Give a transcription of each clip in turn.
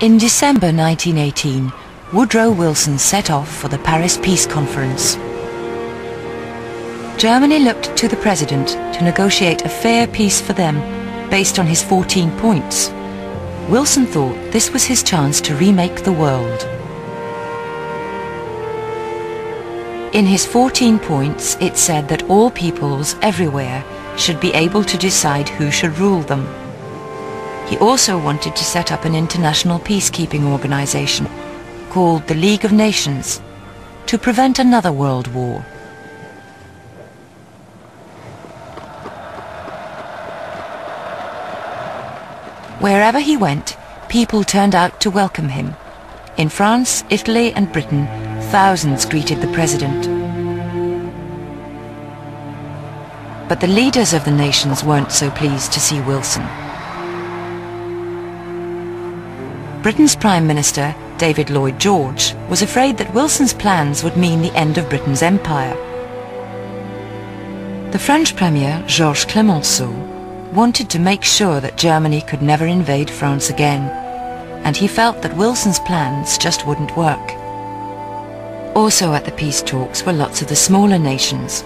In December 1918, Woodrow Wilson set off for the Paris Peace Conference. Germany looked to the President to negotiate a fair peace for them based on his 14 points. Wilson thought this was his chance to remake the world. In his 14 points, it said that all peoples everywhere should be able to decide who should rule them. He also wanted to set up an international peacekeeping organization called the League of Nations to prevent another world war. Wherever he went, people turned out to welcome him. In France, Italy and Britain, thousands greeted the president. But the leaders of the nations weren't so pleased to see Wilson. Britain's Prime Minister, David Lloyd George, was afraid that Wilson's plans would mean the end of Britain's empire. The French Premier, Georges Clemenceau, wanted to make sure that Germany could never invade France again, and he felt that Wilson's plans just wouldn't work. Also at the peace talks were lots of the smaller nations.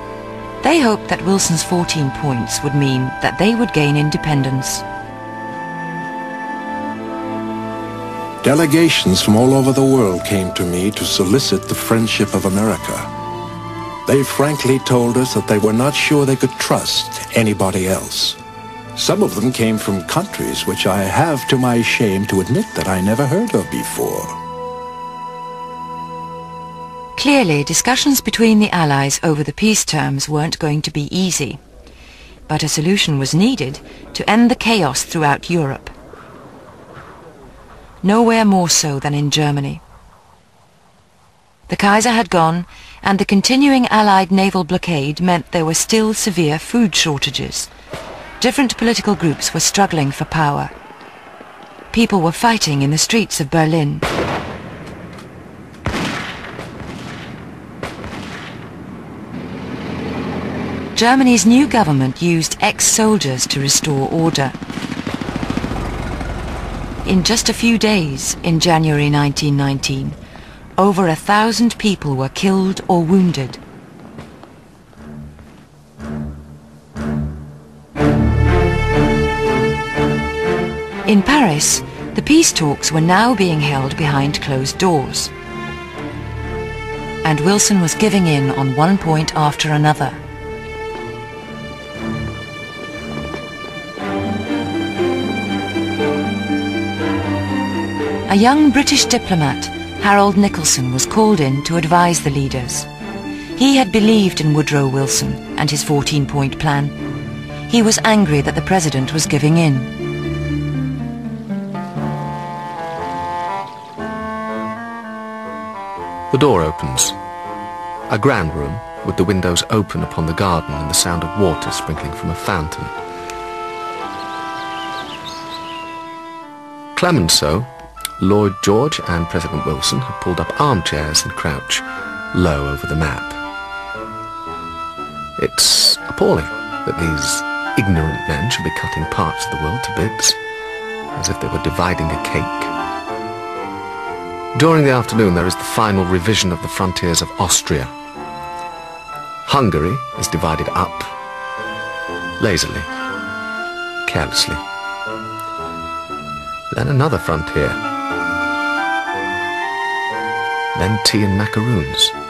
They hoped that Wilson's 14 points would mean that they would gain independence. Delegations from all over the world came to me to solicit the friendship of America. They frankly told us that they were not sure they could trust anybody else. Some of them came from countries which I have to my shame to admit that I never heard of before. Clearly, discussions between the Allies over the peace terms weren't going to be easy. But a solution was needed to end the chaos throughout Europe. Nowhere more so than in Germany. The Kaiser had gone, and the continuing Allied naval blockade meant there were still severe food shortages different political groups were struggling for power. People were fighting in the streets of Berlin. Germany's new government used ex-soldiers to restore order. In just a few days, in January 1919, over a thousand people were killed or wounded. In Paris, the peace talks were now being held behind closed doors. And Wilson was giving in on one point after another. A young British diplomat, Harold Nicolson, was called in to advise the leaders. He had believed in Woodrow Wilson and his 14-point plan. He was angry that the president was giving in. The door opens. A grand room with the windows open upon the garden and the sound of water sprinkling from a fountain. Clemenceau, Lloyd George and President Wilson have pulled up armchairs and crouch low over the map. It's appalling that these ignorant men should be cutting parts of the world to bits, as if they were dividing a cake. During the afternoon there is the final revision of the frontiers of Austria. Hungary is divided up, lazily, carelessly. Then another frontier. Then tea and macaroons.